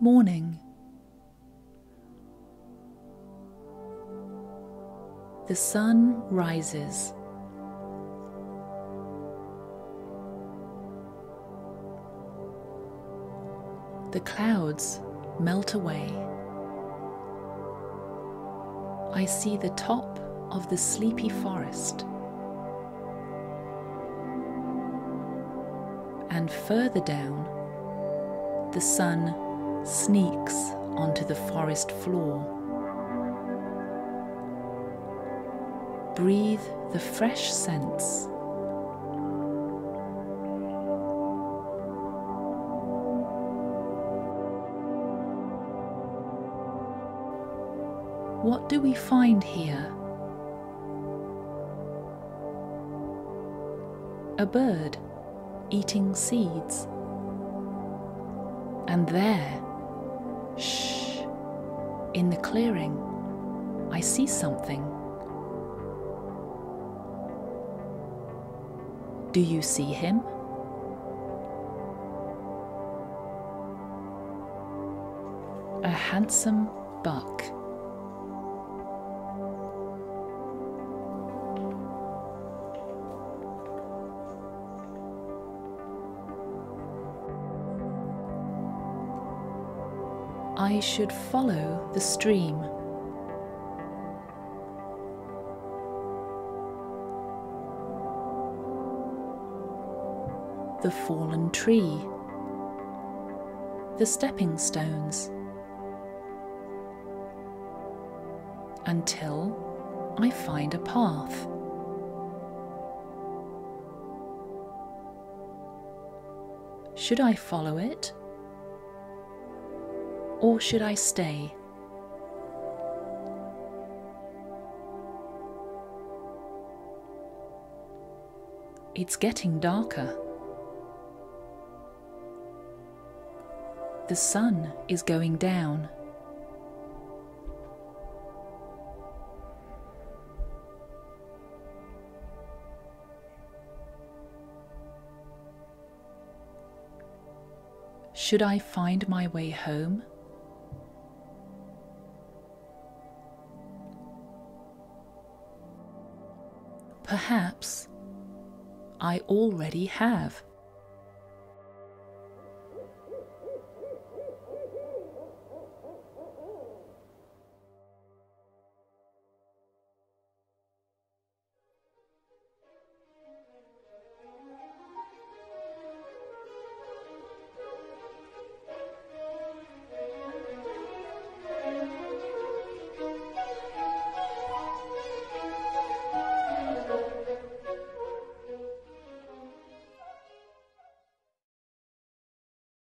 Morning. The sun rises. The clouds melt away. I see the top of the sleepy forest. And further down, the sun sneaks onto the forest floor. Breathe the fresh scents. What do we find here? A bird eating seeds. And there, shh, in the clearing, I see something. Do you see him? A handsome buck. I should follow the stream. The fallen tree, the stepping stones, until I find a path. Should I follow it? Or should I stay? It's getting darker. The sun is going down. Should I find my way home? Perhaps I already have.